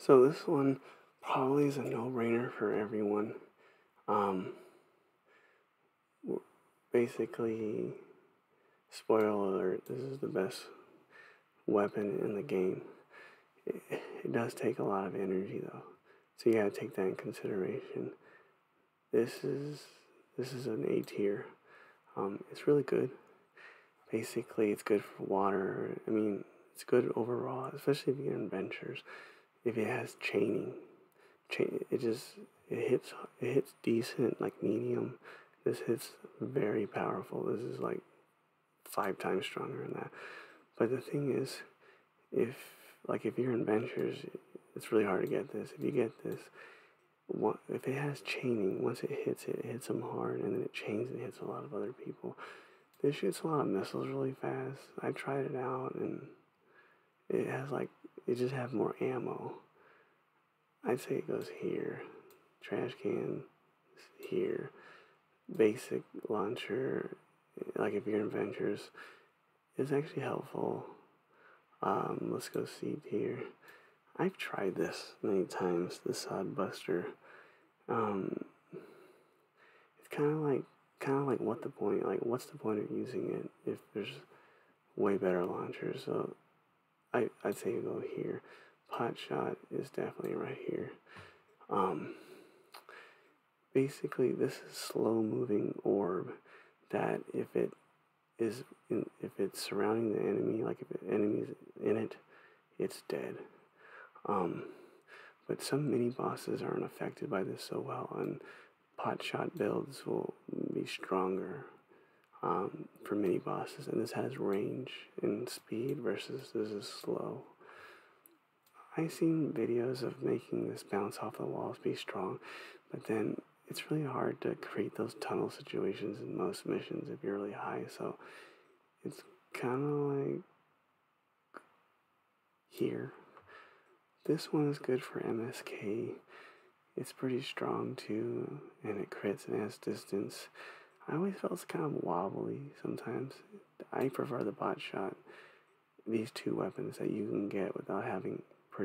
So this one probably is a no-brainer for everyone. Um, basically, spoiler alert, this is the best weapon in the game. It, it does take a lot of energy though, so you gotta take that in consideration. This is this is an A tier. Um, it's really good. Basically, it's good for water. I mean, it's good overall, especially if you get adventures. If it has chaining, chain, it just it hits it hits decent, like medium. This hits very powerful. This is like five times stronger than that. But the thing is, if like if you're in ventures, it's really hard to get this. If you get this, what, if it has chaining, once it hits it, it hits them hard, and then it chains and hits a lot of other people. This shoots a lot of missiles really fast. I tried it out, and it has like it just has more ammo. I'd say it goes here, trash can here, basic launcher. Like if you're in ventures, it's actually helpful. Um, let's go see here. I've tried this many times, the Sod Buster. Um, it's kind of like, kind of like what the point? Like, what's the point of using it if there's way better launchers? So, I I'd say you go here. Pot shot is definitely right here. Um, basically, this is slow moving orb that if it is in, if it's surrounding the enemy, like if the enemy's in it, it's dead. Um, but some mini bosses aren't affected by this so well, and pot shot builds will be stronger mini bosses. And this has range and speed versus this is slow. I've seen videos of making this bounce off the walls be strong, but then it's really hard to create those tunnel situations in most missions if you're really high. So it's kind of like here. This one is good for MSK. It's pretty strong too, and it crits and has distance. I always felt kind of wobbly sometimes. I prefer the pot shot. These two weapons that you can get without having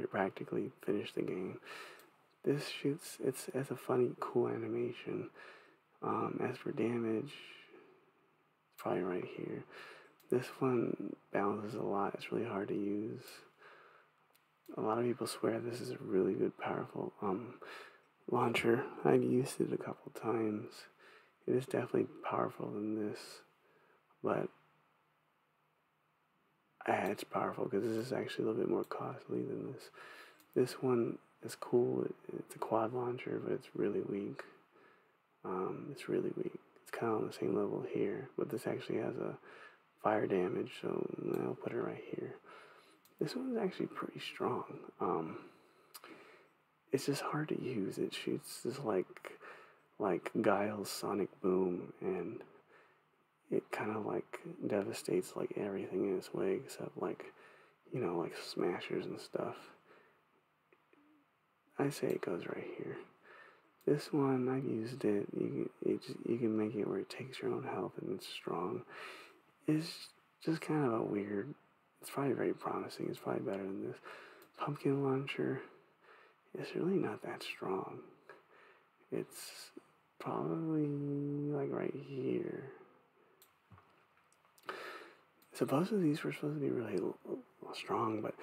practically finished the game. This shoots, it's, it's a funny, cool animation. Um, as for damage, it's probably right here. This one bounces a lot, it's really hard to use. A lot of people swear this is a really good, powerful um, launcher. I've used it a couple times. It is definitely powerful than this, but it's powerful because this is actually a little bit more costly than this. This one is cool. It's a quad launcher, but it's really weak. Um, it's really weak. It's kind of on the same level here, but this actually has a fire damage, so I'll put it right here. This one's actually pretty strong. Um, it's just hard to use. It shoots this like like Guile's sonic boom, and it kind of like devastates like everything in its way except like you know like smashers and stuff. I say it goes right here. This one I've used it. You it just, you can make it where it takes your own health and it's strong. It's just kind of a weird. It's probably very promising. It's probably better than this pumpkin launcher. It's really not that strong. It's probably like right here. Supposedly these were supposed to be really strong, but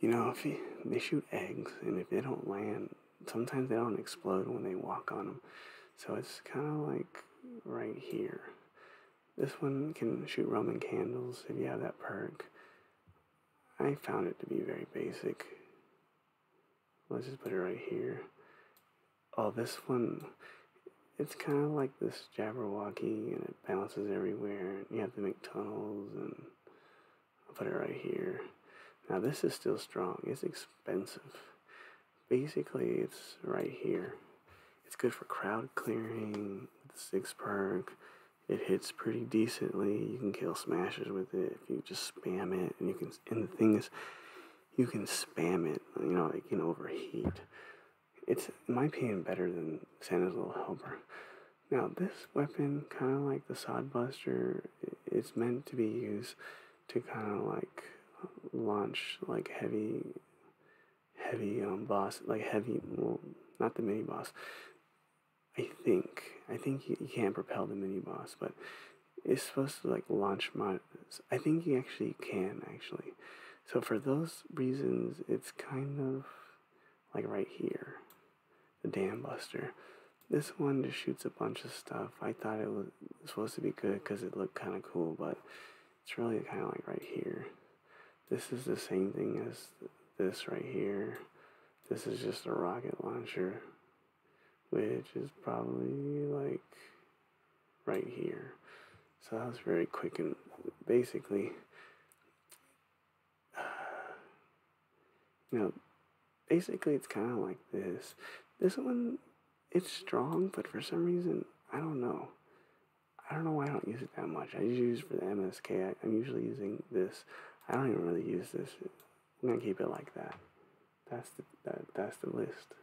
you know, if you, they shoot eggs and if they don't land, sometimes they don't explode when they walk on them. So it's kind of like right here. This one can shoot Roman candles if you have that perk. I found it to be very basic. Let's just put it right here. Oh, this one, it's kind of like this Jabberwocky and it bounces everywhere. You have to make tunnels and I'll put it right here. Now this is still strong. It's expensive. Basically, it's right here. It's good for crowd clearing with six perk. It hits pretty decently. You can kill smashers with it if you just spam it, and you can. And the thing is, you can spam it. You know, it can overheat. It's, in my opinion, better than Santa's Little Helper. Now, this weapon, kind of like the Sod Buster, it's meant to be used to kind of like launch like heavy heavy um, boss, like heavy, well, not the mini boss. I think, I think you, you can't propel the mini boss, but it's supposed to like launch mod. I think you actually can actually. So for those reasons, it's kind of like right here, the Dam Buster. This one just shoots a bunch of stuff. I thought it was supposed to be good because it looked kind of cool, but it's really kind of like right here. This is the same thing as this right here. This is just a rocket launcher, which is probably like right here. So that was very quick and basically, you know, basically it's kind of like this. This one, it's strong, but for some reason, I don't know. I don't know why I don't use it that much. I use for the MSK. I, I'm usually using this. I don't even really use this. I'm gonna keep it like that. That's the that, that's the list.